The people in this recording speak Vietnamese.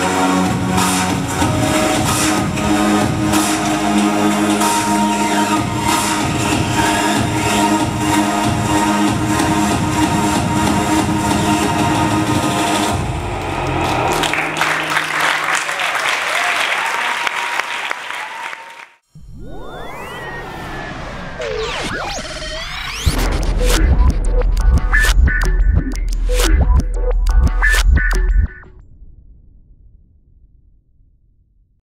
Yeah.